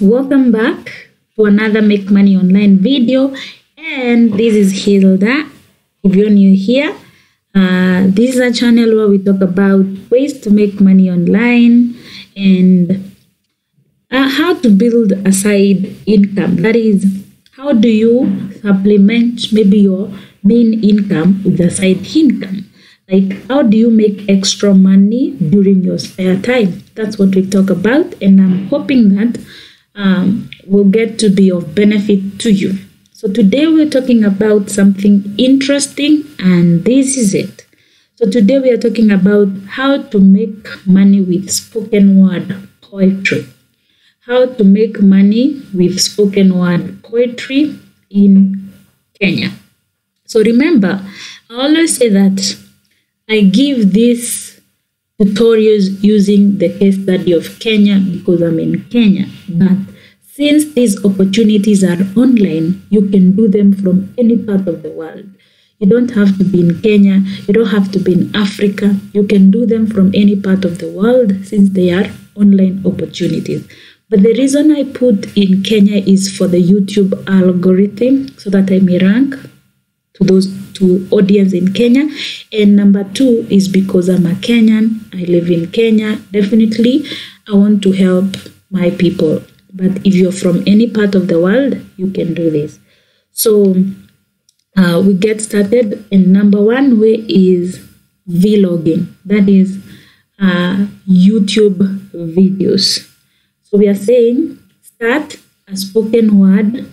Welcome back to another Make Money Online video and this is Hilda. If you're new here, uh, this is a channel where we talk about ways to make money online and uh, how to build a side income. That is, how do you supplement maybe your main income with a side income? Like, how do you make extra money during your spare time? That's what we talk about, and I'm hoping that um, will get to be of benefit to you. So, today we're talking about something interesting, and this is it. So, today we are talking about how to make money with spoken word poetry. How to make money with spoken word poetry in Kenya. So, remember, I always say that I give these tutorials using the case study of Kenya because I'm in Kenya. But since these opportunities are online, you can do them from any part of the world. You don't have to be in Kenya, you don't have to be in Africa. You can do them from any part of the world since they are online opportunities. But the reason I put in Kenya is for the YouTube algorithm so that I may rank to those to audience in Kenya. And number two is because I'm a Kenyan. I live in Kenya. Definitely, I want to help my people. But if you're from any part of the world, you can do this. So uh, we get started. And number one way is vlogging. That is uh, YouTube videos. So we are saying start a spoken word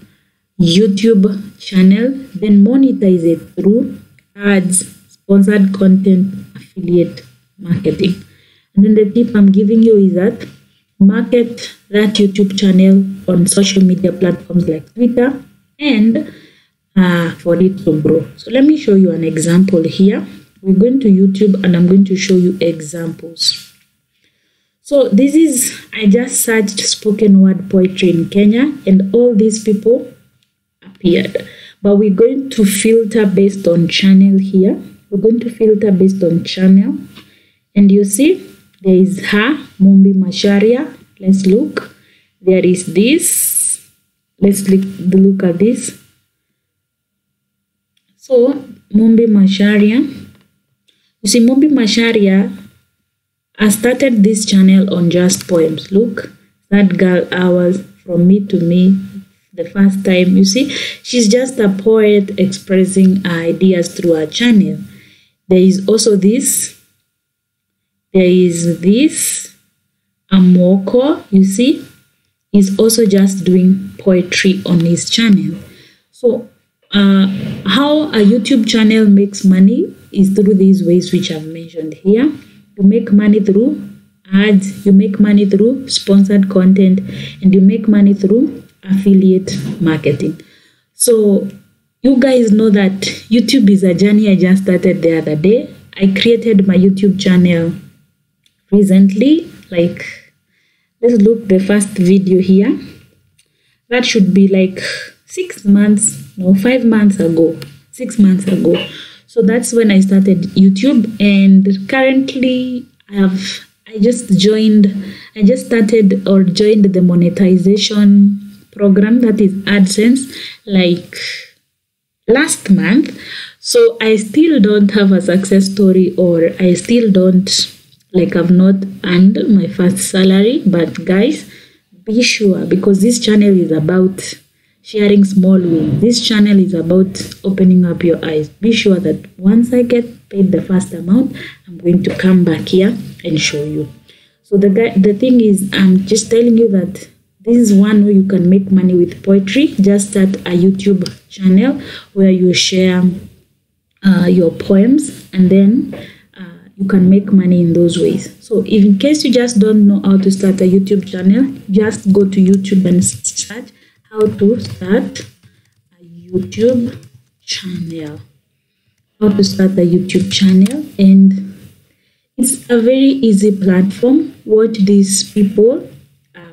YouTube channel, then monetize it through ads, sponsored content, affiliate marketing. And then the tip I'm giving you is that market that YouTube channel on social media platforms like Twitter and uh, for it to grow. So let me show you an example here. We're going to YouTube and I'm going to show you examples. So this is, I just searched spoken word poetry in Kenya and all these people appeared. But we're going to filter based on channel here. We're going to filter based on channel. And you see, there is her, Mumbi Masharia. Let's look. There is this. Let's look, look at this. So, Mumbi Masharia. You see, Mumbi Masharia I started this channel on just poems. Look, that girl hours from me to me the first time. You see, she's just a poet expressing ideas through her channel. There is also this. There is this. Amoko, you see, he's also just doing poetry on his channel. So, uh, how a YouTube channel makes money is through these ways which I've mentioned here. You make money through ads, you make money through sponsored content, and you make money through affiliate marketing. So, you guys know that YouTube is a journey I just started the other day. I created my YouTube channel recently, like let's look the first video here. That should be like six months, no, five months ago, six months ago. So that's when I started YouTube, and currently I have I just joined, I just started or joined the monetization program that is AdSense like last month. So I still don't have a success story, or I still don't like I've not earned my first salary. But guys, be sure because this channel is about sharing small wins. This channel is about opening up your eyes. Be sure that once I get paid the first amount, I'm going to come back here and show you. So the guy, the thing is, I'm just telling you that this is one way you can make money with poetry. Just start a YouTube channel where you share uh, your poems and then uh, you can make money in those ways. So if in case you just don't know how to start a YouTube channel, just go to YouTube and search how to start a YouTube channel. How to start a YouTube channel and it's a very easy platform. Watch these people,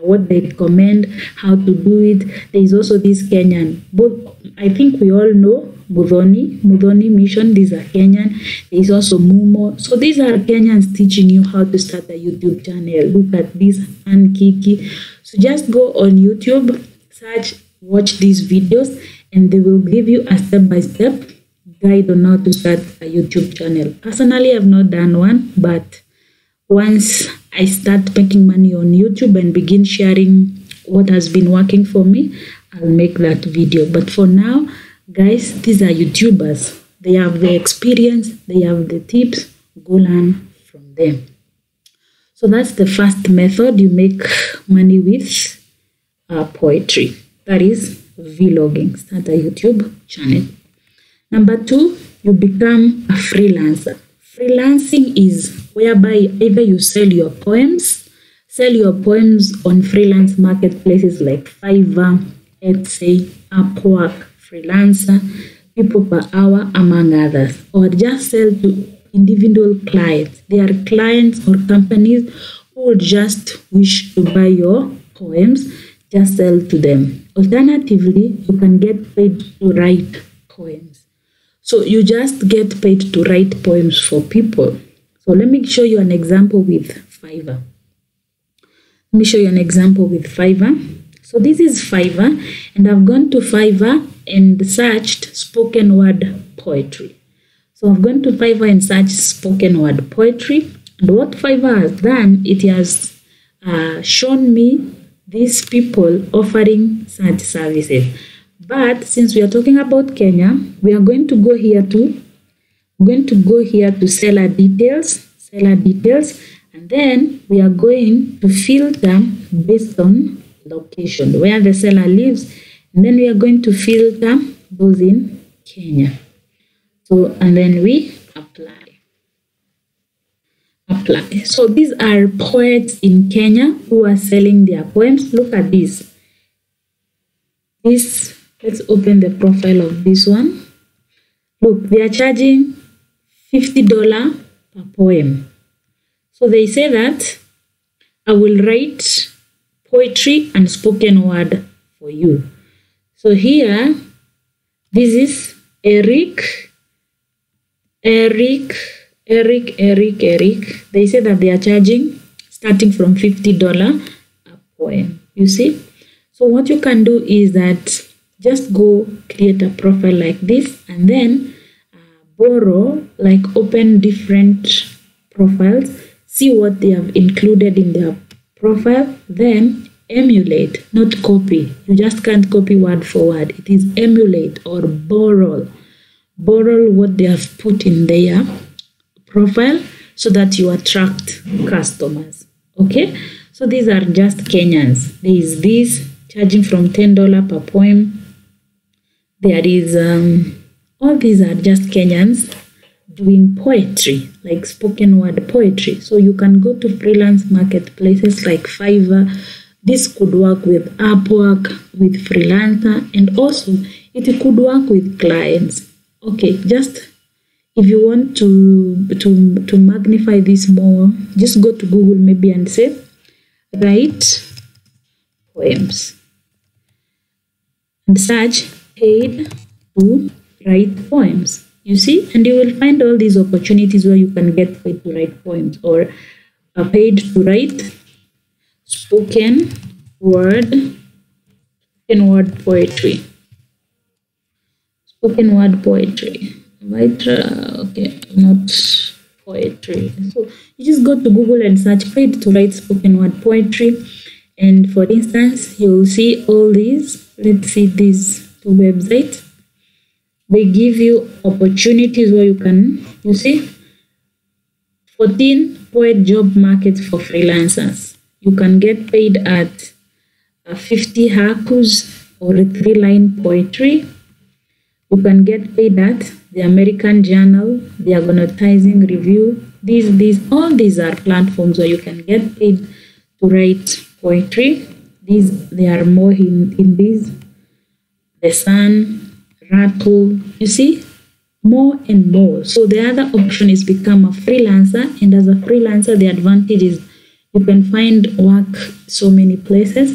what they recommend, how to do it. There is also this Kenyan. Both I think we all know Mudhoni, Mudhoni Mission. These are Kenyan. There is also Mumo. So these are Kenyans teaching you how to start a YouTube channel. Look at this and Kiki. So just go on YouTube, search, watch these videos, and they will give you a step by step guide on how to start a YouTube channel. Personally, I've not done one, but once I start making money on YouTube and begin sharing what has been working for me, I'll make that video. But for now, guys, these are YouTubers. They have the experience, they have the tips. Go learn from them. So that's the first method you make money with uh, poetry. That is vlogging. Start a YouTube channel. Number two, you become a freelancer. Freelancing is whereby either you sell your poems, sell your poems on freelance marketplaces like Fiverr, Etsy, Upwork, Freelancer, People Per Hour, among others, or just sell to individual clients. They are clients or companies who just wish to buy your poems, just sell to them. Alternatively, you can get paid to write poems. So you just get paid to write poems for people. So let me show you an example with Fiverr. Let me show you an example with Fiverr. So this is Fiverr and I've gone to Fiverr and searched spoken word poetry. So I've gone to Fiverr and searched spoken word poetry. And what Fiverr has done, it has uh, shown me these people offering such services. But since we are talking about Kenya, we are going to go here to going to go here to seller details, seller details, and then we are going to filter based on location where the seller lives, and then we are going to filter those in Kenya. So and then we apply. Apply. So these are poets in Kenya who are selling their poems. Look at this. This Let's open the profile of this one. Look, they are charging $50 per poem. So they say that I will write poetry and spoken word for you. So here, this is Eric, Eric, Eric, Eric, Eric. They say that they are charging starting from $50 a poem. You see? So what you can do is that just go create a profile like this and then uh, borrow like open different profiles see what they have included in their profile then emulate not copy. You just can't copy word for word. It is emulate or borrow. Borrow what they have put in their profile so that you attract customers. Okay? So these are just kenyans. There is this charging from $10 per poem there is um, all these are just Kenyans doing poetry, like spoken word poetry. So you can go to freelance marketplaces like Fiverr. This could work with Upwork, with freelancer, and also it could work with clients. Okay, just if you want to to to magnify this more, just go to Google maybe and say write poems and search paid to write poems. You see, and you will find all these opportunities where you can get paid to write poems or uh, paid to write spoken word, spoken word poetry. Spoken word poetry. Uh, okay, not poetry. So you just go to Google and search paid to write spoken word poetry. And for instance, you will see all these. Let's see these to website. They give you opportunities where you can you see 14 poet job market for freelancers. You can get paid at uh, 50 haikus or three line poetry. You can get paid at the american journal the advertising review. These these all these are platforms where you can get paid to write poetry. These there are more in in these the sun, rattle, you see, more and more. So the other option is become a freelancer. And as a freelancer, the advantage is you can find work so many places.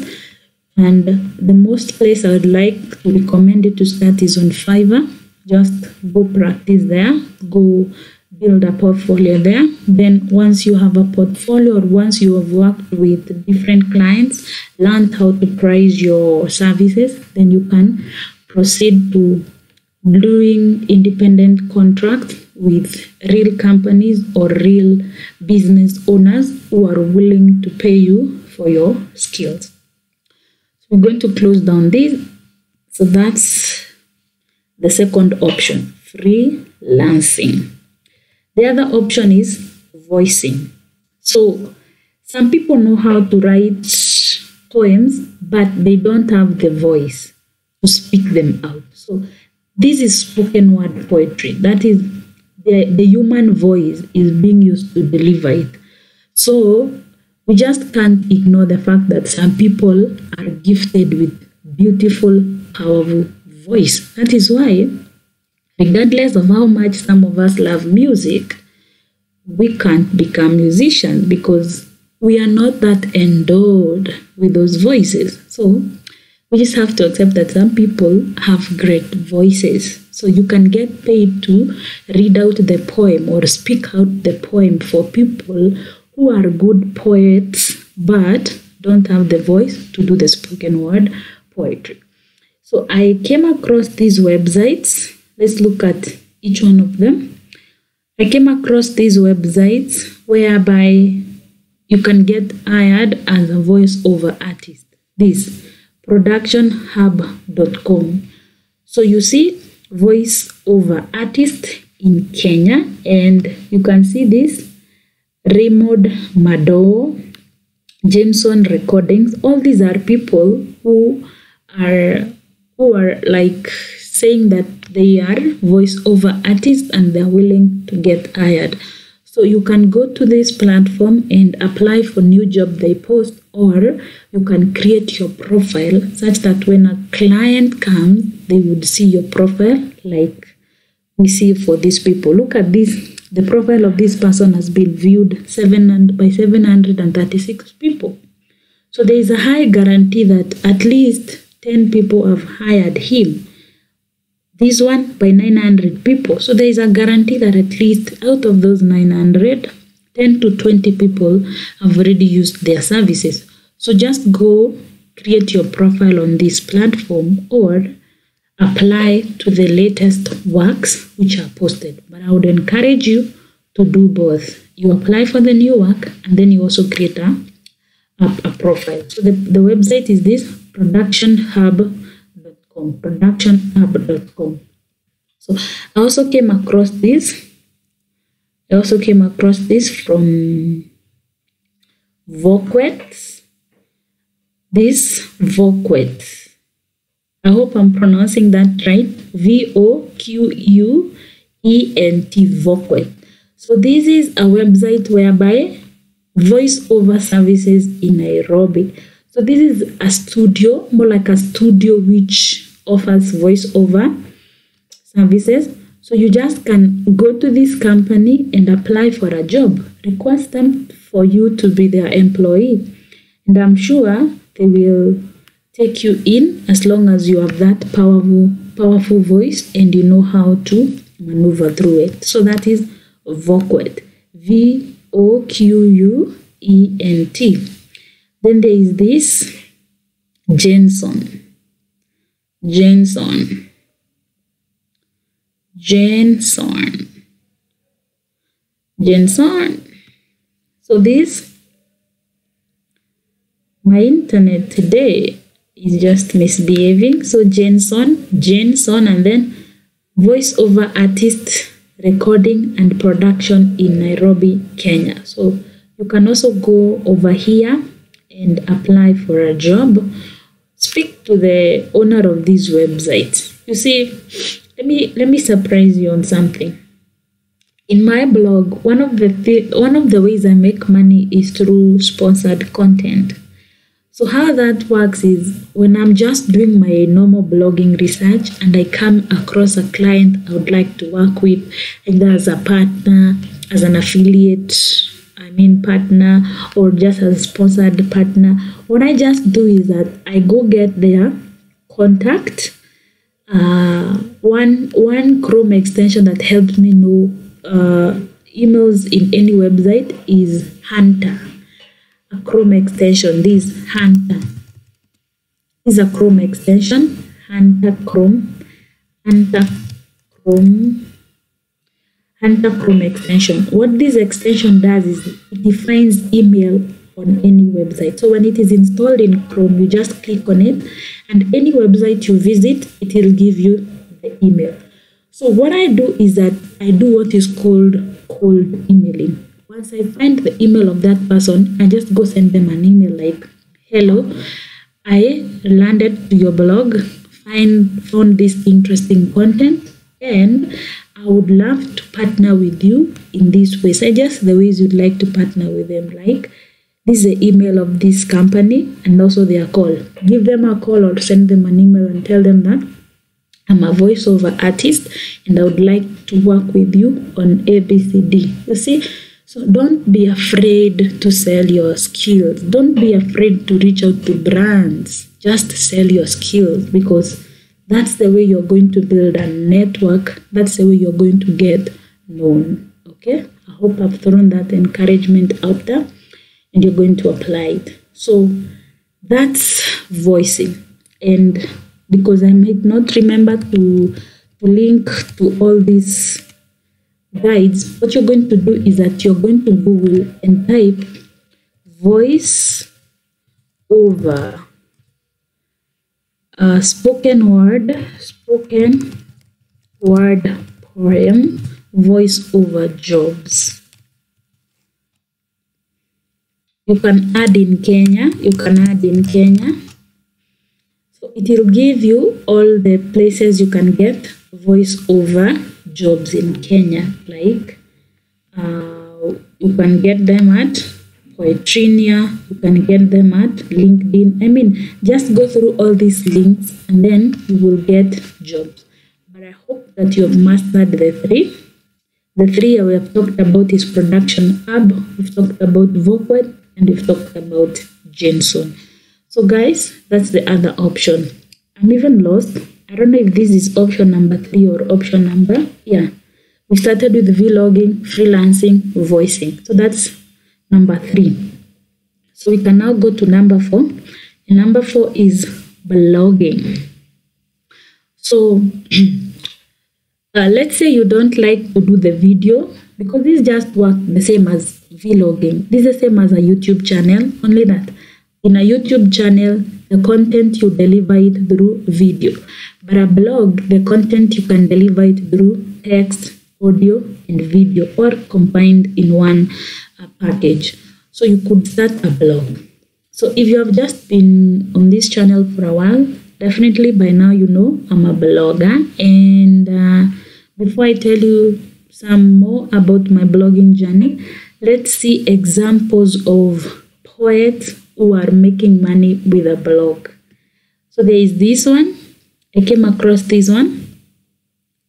And the most place I would like to recommend you to start is on Fiverr. just go practice there, go build a portfolio there. Then once you have a portfolio or once you have worked with different clients, learned how to price your services, then you can proceed to doing independent contracts with real companies or real business owners who are willing to pay you for your skills. So we're going to close down this. So that's the second option, freelancing. The other option is voicing. So some people know how to write poems, but they don't have the voice to speak them out. So this is spoken word poetry. That is the, the human voice is being used to deliver it. So we just can't ignore the fact that some people are gifted with beautiful, powerful voice. That is why, regardless of how much some of us love music, we can't become musicians because we are not that endowed with those voices. So we just have to accept that some people have great voices. So you can get paid to read out the poem or speak out the poem for people who are good poets but don't have the voice to do the spoken word poetry. So I came across these websites. Let's look at each one of them. I came across these websites whereby you can get hired as a voiceover artist. This productionhub.com. So you see voiceover artist in Kenya and you can see this Raymond Mado, Jameson Recordings. All these are people who are who are like saying that they are voiceover artists and they're willing to get hired. So you can go to this platform and apply for new job they post or you can create your profile such that when a client comes they would see your profile like we see for these people. Look at this. The profile of this person has been viewed 700 by 736 people. So there is a high guarantee that at least 10 people have hired him this one by 900 people so there is a guarantee that at least out of those 900 10 to 20 people have already used their services. So just go create your profile on this platform or apply to the latest works which are posted. But I would encourage you to do both. You apply for the new work and then you also create a, a, a profile. So the, the website is this productionhub.com. Productionhub.com. Uh, so I also came across this I also came across this from Voquent. This Voquent. I hope I'm pronouncing that right. V O Q U E N T Voquent. So this is a website whereby voiceover services in Nairobi. So this is a studio, more like a studio which offers voiceover services. So you just can go to this company and apply for a job. Request them for you to be their employee. And I'm sure they will take you in as long as you have that powerful powerful voice and you know how to maneuver through it. So that is Voquent. V O Q U E N T. Then there is this Jenson. Jenson. Jenson. Jenson. So this, my internet today is just misbehaving. So Jenson, Jenson, and then voiceover artist recording and production in Nairobi, Kenya. So you can also go over here and apply for a job. Speak to the owner of this website. You see, let me let me surprise you on something. In my blog, one of the th- one of the ways I make money is through sponsored content. So how that works is when I'm just doing my normal blogging research and I come across a client I would like to work with, either as a partner, as an affiliate, I mean partner, or just a sponsored partner. What I just do is that I go get their contact uh, one one Chrome extension that helps me know uh, emails in any website is Hunter. A Chrome extension. This Hunter is a Chrome extension. Hunter Chrome. Hunter Chrome. Hunter Chrome extension. What this extension does is it defines email on any website. So when it is installed in Chrome, you just click on it and any website you visit, it will give you the email. So what I do is that I do what is called cold emailing. Once I find the email of that person, I just go send them an email like, hello, I landed to your blog, find found this interesting content, and I would love to partner with you in this way. Suggest the ways you'd like to partner with them, like this is the email of this company and also their call. Give them a call or send them an email and tell them that I'm a voiceover artist and I would like to work with you on ABCD. You see, so don't be afraid to sell your skills. Don't be afraid to reach out to brands. Just sell your skills because that's the way you're going to build a network. That's the way you're going to get known. Okay? I hope I've thrown that encouragement out there and you're going to apply it. So that's voicing. And because I might not remember to, to link to all these guides, what you're going to do is that you're going to Google and type voice over uh, spoken word, spoken word poem, voice over jobs. You can add in Kenya, you can add in Kenya. So it will give you all the places you can get voice over jobs in Kenya. Like uh, you can get them at Poetrinia, you can get them at LinkedIn. I mean, just go through all these links and then you will get jobs. But I hope that you have mastered the three. The three we have talked about is Production Hub, we've talked about Voquent, and we've talked about Jenson. So guys, that's the other option. I'm even lost. I don't know if this is option number three or option number. Yeah. We started with vlogging, freelancing, voicing. So that's number three. So we can now go to number four. And number four is blogging. So uh, let's say you don't like to do the video because this just work the same as vlogging. This is the same as a YouTube channel, only that in a YouTube channel, the content you deliver it through video. But a blog, the content you can deliver it through text, audio, and video, or combined in one uh, package. So you could start a blog. So if you have just been on this channel for a while, definitely by now you know I'm a blogger. And uh, before I tell you some more about my blogging journey, let's see examples of poets who are making money with a blog. So there is this one. I came across this one.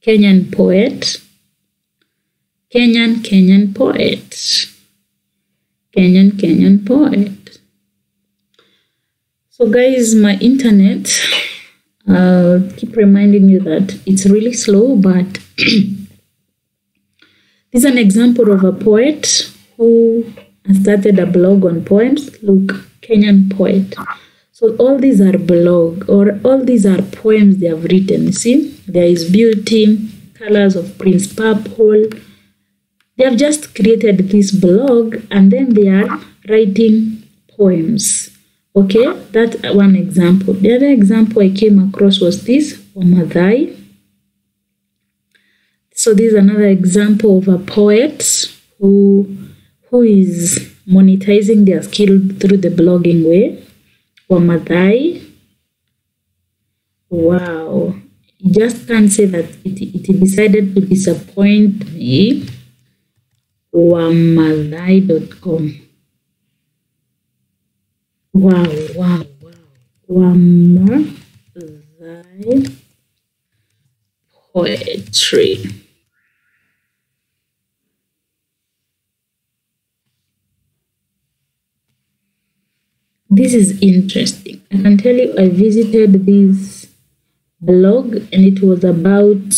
Kenyan poet. Kenyan Kenyan poet. Kenyan Kenyan poet. So guys, my internet uh, keep reminding you that it's really slow, but this is an example of a poet who started a blog on poems. Look, Kenyan poet. So all these are blog or all these are poems they have written. See, there is beauty, colors of Prince Purple. They have just created this blog and then they are writing poems. Okay, that's one example. The other example I came across was this Wamadhai. So this is another example of a poet who who is monetizing their skill through the blogging way. Wamadhai. Wow. You just can't say that it, it decided to disappoint me. Wamadhai.com. Wow, wow, wow. Wamadhai poetry. This is interesting. I can tell you I visited this blog and it was about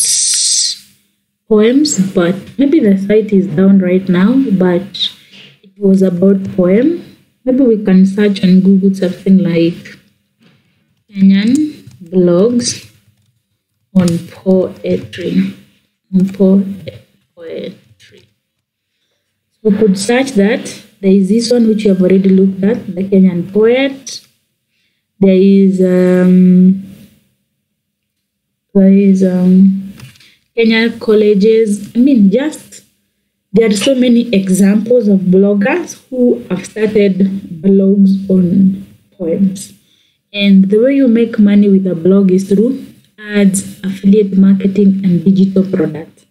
poems, but maybe the site is down right now, but it was about poem. Maybe we can search on Google something like Kenyan blogs on poetry. On po- poetry. So we could search that. There is this one which you have already looked at, the Kenyan poet. There is um, there is um, Kenya colleges. I mean, just there are so many examples of bloggers who have started blogs on poems. And the way you make money with a blog is through ads, affiliate marketing, and digital products.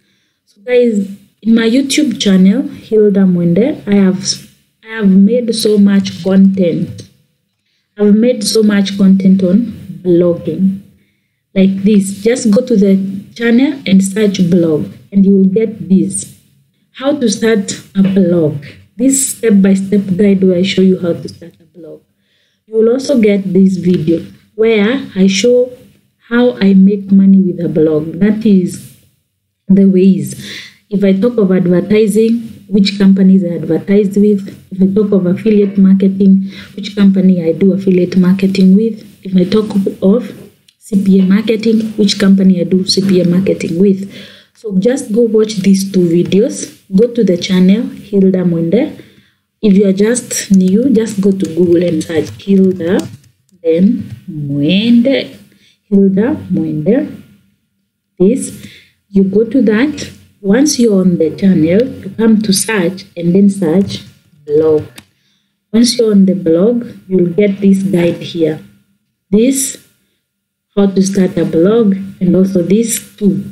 So, guys, in my YouTube channel, Hilda Mwende, I have I have made so much content. I've made so much content on blogging like this. Just go to the channel and search blog, and you will get this. How to start a blog. This step by step guide where I show you how to start a blog. You will also get this video where I show how I make money with a blog. That is the ways. If I talk of advertising, which companies I advertise with. If I talk of affiliate marketing, which company I do affiliate marketing with. If I talk of CPA marketing, which company I do CPA marketing with. So just go watch these two videos. Go to the channel Hilda Mwende. If you are just new, just go to Google and search Hilda, then Mwende, Hilda Mwende. This, you go to that. Once you're on the channel, you come to search and then search blog. Once you're on the blog, you'll get this guide here. This, how to start a blog, and also this too.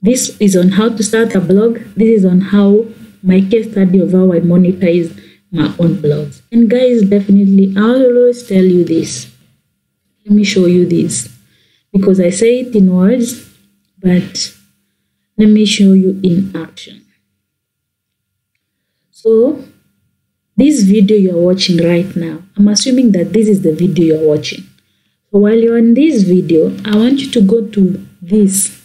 This is on how to start a blog. This is on how my case study of how I monetize my own blogs. And guys, definitely, I'll always tell you this. Let me show you this because I say it in words, but let me show you in action. So, this video you're watching right now, I'm assuming that this is the video you're watching. So, while you're in this video, I want you to go to this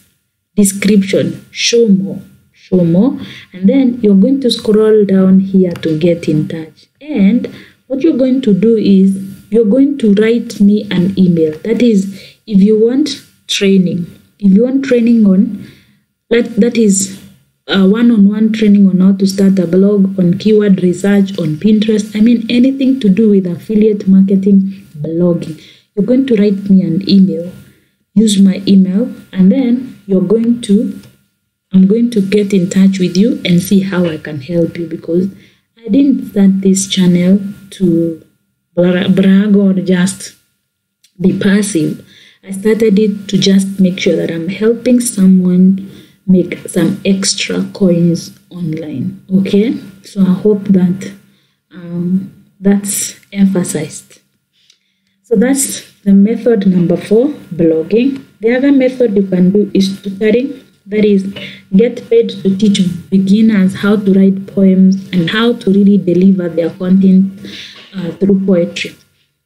description, show more, show more, and then you're going to scroll down here to get in touch. And what you're going to do is you're going to write me an email. That is, if you want training, if you want training on that, that is uh, one-on-one training on how to start a blog, on keyword research, on Pinterest. I mean, anything to do with affiliate marketing, blogging. You're going to write me an email. Use my email, and then you're going to. I'm going to get in touch with you and see how I can help you because I didn't start this channel to brag or just be passive. I started it to just make sure that I'm helping someone make some extra coins online. Okay, so I hope that um, that's emphasized. So that's the method number four, blogging. The other method you can do is tutoring. That is, get paid to teach beginners how to write poems and how to really deliver their content uh, through poetry.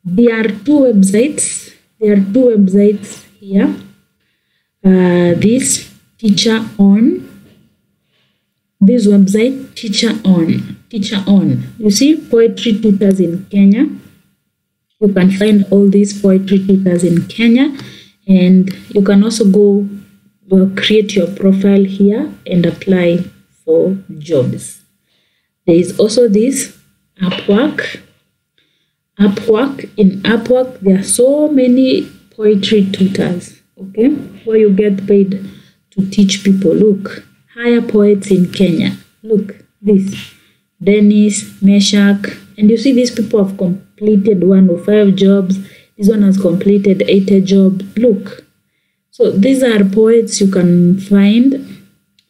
There are two websites. There are two websites here. Uh, this teacher on this website teacher on teacher on you see poetry tutors in kenya you can find all these poetry tutors in kenya and you can also go well, create your profile here and apply for jobs there is also this upwork upwork in upwork there are so many poetry tutors okay where you get paid to teach people. Look, hire poets in Kenya. Look, this Dennis, Meshach, and you see these people have completed one or five jobs. This one has completed 80 jobs. Look, so these are poets you can find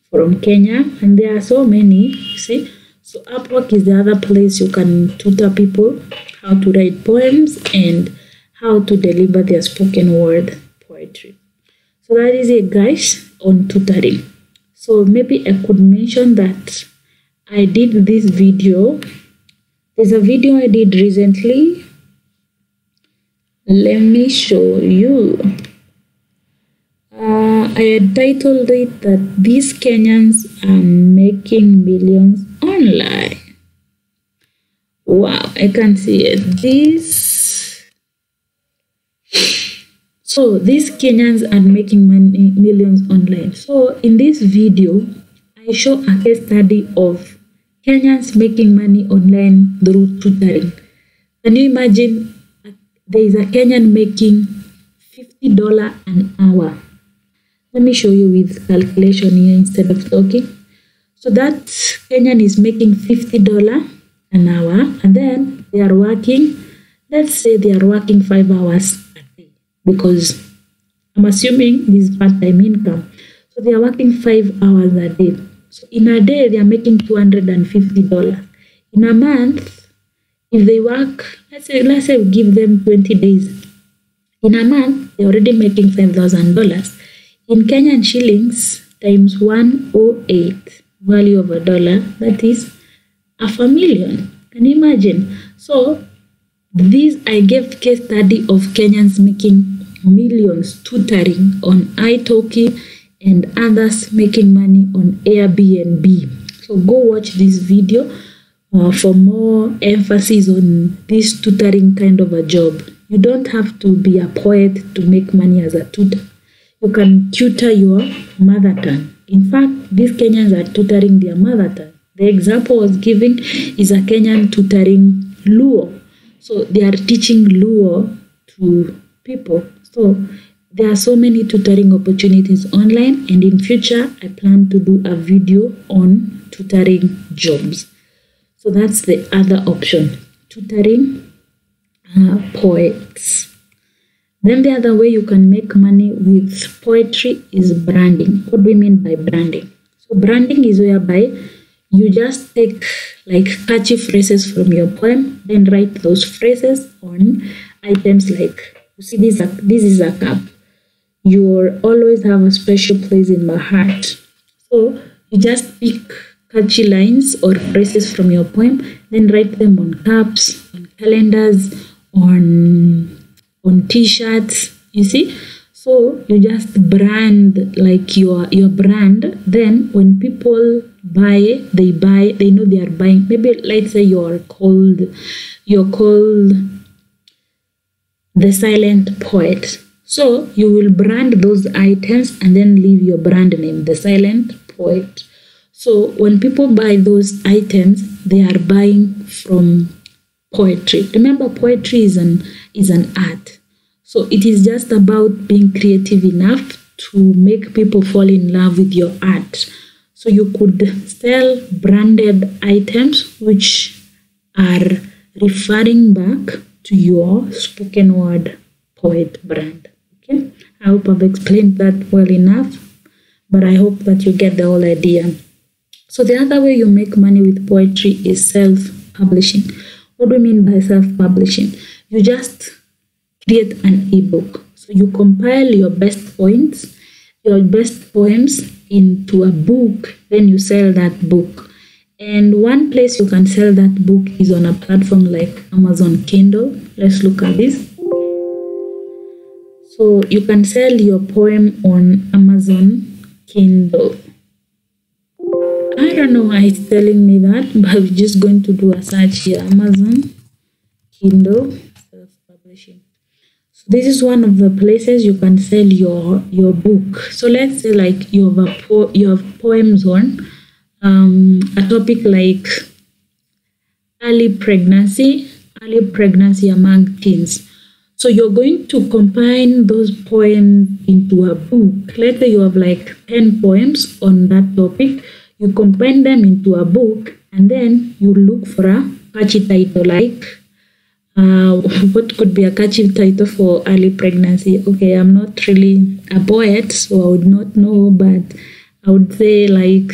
from Kenya, and there are so many. See, so Upwork is the other place you can tutor people how to write poems and how to deliver their spoken word poetry. So that is it, guys on tutoring. So maybe I could mention that I did this video. There's a video I did recently. Let me show you. Uh, I had titled it that these Kenyans are making millions online. Wow, I can see it. This. So these Kenyans are making money millions online. So in this video, I show a case study of Kenyans making money online through tutoring. Can you imagine? There is a Kenyan making $50 an hour. Let me show you with calculation here instead of talking. So that Kenyan is making $50 an hour and then they are working, let's say they are working five hours a day because I'm assuming this is part-time income. So they are working five hours a day. So in a day, they are making $250. In a month, if they work, let's say, let's say we give them 20 days. In a month, they're already making $5,000. In Kenyan shillings, times 108 value of a dollar, that is half a million. Can you imagine? So, this I gave case study of Kenyans making millions tutoring on italki and others making money on Airbnb. So go watch this video uh, for more emphasis on this tutoring kind of a job. You don't have to be a poet to make money as a tutor. You can tutor your mother tongue. In fact, these Kenyans are tutoring their mother tongue. The example I was giving is a Kenyan tutoring Luo. So they are teaching Luo to people. So there are so many tutoring opportunities online and in future I plan to do a video on tutoring jobs. So that's the other option, tutoring uh, poets. Then the other way you can make money with poetry is branding. What do we mean by branding? So branding is whereby you just take like catchy phrases from your poem, then write those phrases on items like you see this this is a cup. You always have a special place in my heart. So you just pick catchy lines or phrases from your poem, then write them on cups, on calendars, on on t-shirts. You see? So you just brand like your your brand. Then when people buy, they buy, they know they are buying. Maybe let's say you're called you're called the silent poet. So you will brand those items and then leave your brand name, the silent poet. So when people buy those items, they are buying from poetry. Remember, poetry is an is an art. So it is just about being creative enough to make people fall in love with your art. So you could sell branded items which are referring back to your spoken word poet brand. Okay, I hope I've explained that well enough, but I hope that you get the whole idea. So the other way you make money with poetry is self-publishing. What do we mean by self-publishing? You just create an ebook. So you compile your best points, your best poems into a book, then you sell that book. And one place you can sell that book is on a platform like Amazon Kindle. Let's look at this. So you can sell your poem on Amazon Kindle. I don't know why it's telling me that, but I'm just going to do a search here. Amazon Kindle self-publishing. So this is one of the places you can sell your your book. So let's say like you have a po- you have poems on um, a topic like early pregnancy, early pregnancy among teens. So you're going to combine those poems into a book. Let's say you have like 10 poems on that topic. You combine them into a book and then you look for a catchy title like uh, what could be a catchy title for early pregnancy? Okay, I'm not really a poet, so I would not know, but I would say like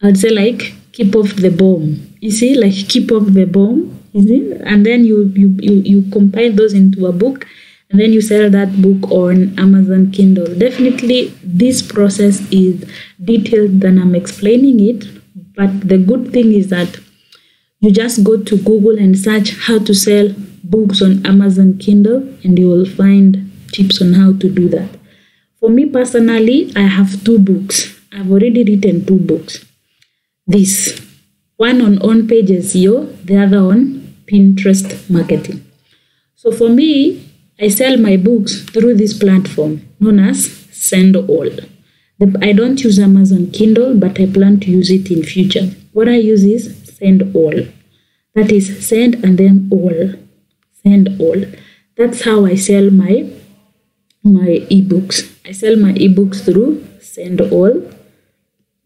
I would say like keep off the bomb. You see, like keep off the bomb. You see, and then you you you, you compile those into a book, and then you sell that book on Amazon Kindle. Definitely, this process is detailed than I'm explaining it. But the good thing is that you just go to Google and search how to sell books on Amazon Kindle, and you will find tips on how to do that. For me personally, I have two books. I've already written two books. This one on on page SEO, the other on Pinterest marketing. So for me, I sell my books through this platform known as SendOwl. I don't use Amazon Kindle, but I plan to use it in future. What I use is SendOwl. That is send and then all. Send all. That's how I sell my my ebooks. I sell my ebooks through SendOwl.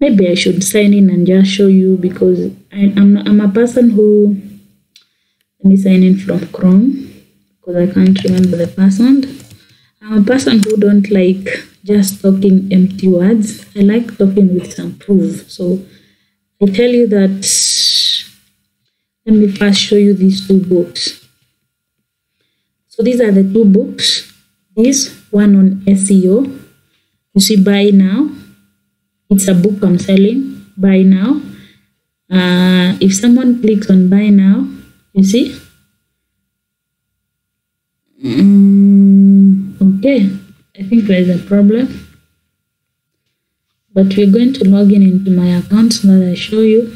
Maybe I should sign in and just show you because I, I'm I'm a person who let me sign in from Chrome because I can't remember the password. I'm a person who don't like just talking empty words. I like talking with some proof. So I tell you that let me first show you these two books. So these are the two books. This one on SEO. You see buy now. It's a book I'm selling. Buy now. Uh, if someone clicks on buy now, you see? Mm, okay, I think there's a problem. But we're going to log in into my account so that I show you.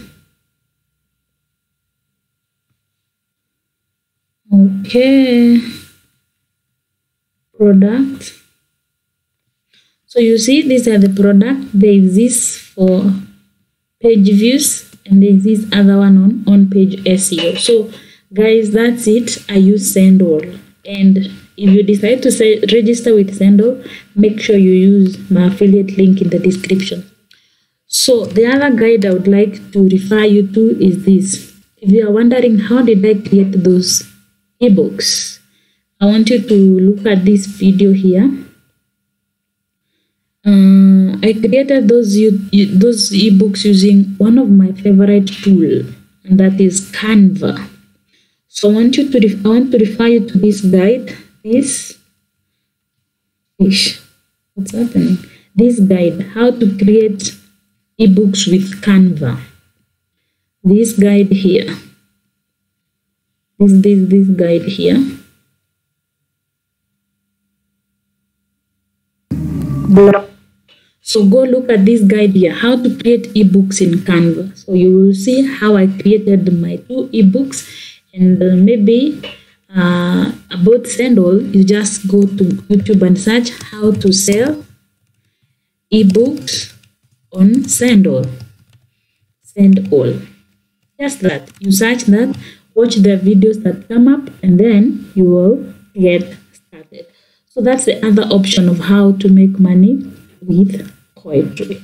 Okay. Product. So you see, these are the product. There is this for page views and there is this other one on on-page SEO. So guys, that's it. I use SendOwl. And if you decide to say register with SendOwl, make sure you use my affiliate link in the description. So the other guide I would like to refer you to is this. If you are wondering how did I create those ebooks, I want you to look at this video here. Uh, I created those those ebooks using one of my favorite tool, and that is Canva. So I want you to I want to refer you to this guide. This ish, what's happening? This guide, how to create ebooks with Canva. This guide here. This this this guide here. So go look at this guide here, how to create ebooks in Canva. So you will see how I created my two ebooks and uh, maybe uh, about SendOwl, you just go to YouTube and search how to sell ebooks on SendOwl. SendOwl. Just that. You search that, watch the videos that come up, and then you will get started. So that's the other option of how to make money with poetry.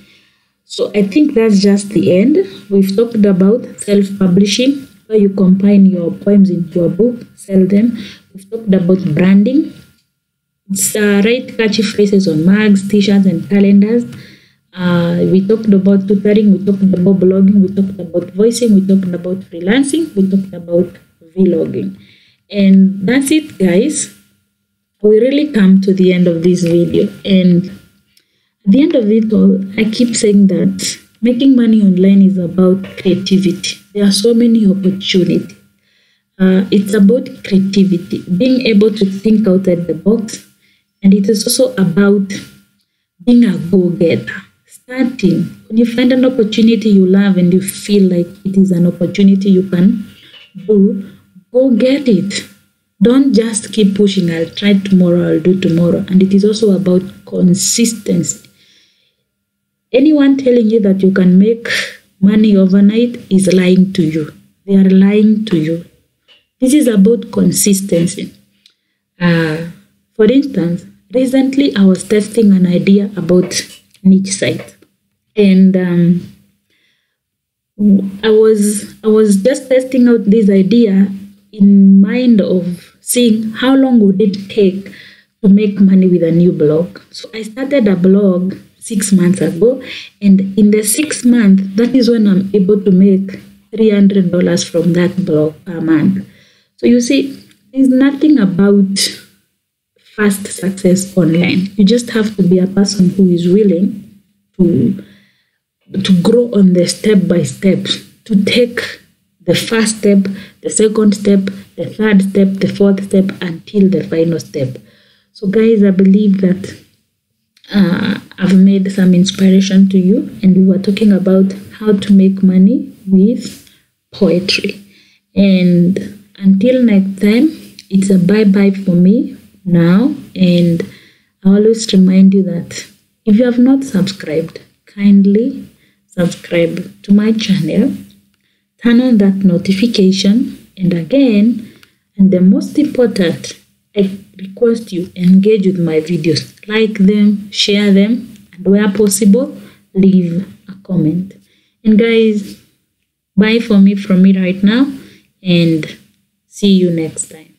So I think that's just the end. We've talked about self-publishing, you combine your poems into a book, sell them. We've talked about branding. It's uh, write catchy phrases on mugs, t-shirts, and calendars. Uh, we talked about tutoring, we talked about blogging, we talked about voicing, we talked about freelancing, we talked about vlogging. And that's it, guys. We really come to the end of this video. And at the end of it all, I keep saying that making money online is about creativity. There are so many opportunities. Uh, it's about creativity, being able to think outside the box. And it is also about being a go-getter starting when you find an opportunity you love and you feel like it is an opportunity you can do go get it don't just keep pushing i'll try tomorrow i'll do tomorrow and it is also about consistency anyone telling you that you can make money overnight is lying to you. They are lying to you. This is about consistency. Uh, for instance recently i was testing an idea about niche site. And um, I was I was just testing out this idea in mind of seeing how long would it take to make money with a new blog. So I started a blog six months ago, and in the six months, that is when I'm able to make three hundred dollars from that blog per month. So you see, there's nothing about fast success online. You just have to be a person who is willing to to grow on the step by steps, to take the first step, the second step, the third step, the fourth step until the final step. So, guys, I believe that uh, I've made some inspiration to you, and we were talking about how to make money with poetry. And until next time, it's a bye bye for me now. And I always remind you that if you have not subscribed, kindly subscribe to my channel, turn on that notification, and again, and the most important, I request you engage with my videos, like them, share them, and where possible, leave a comment. And guys, bye for me from me right now, and see you next time.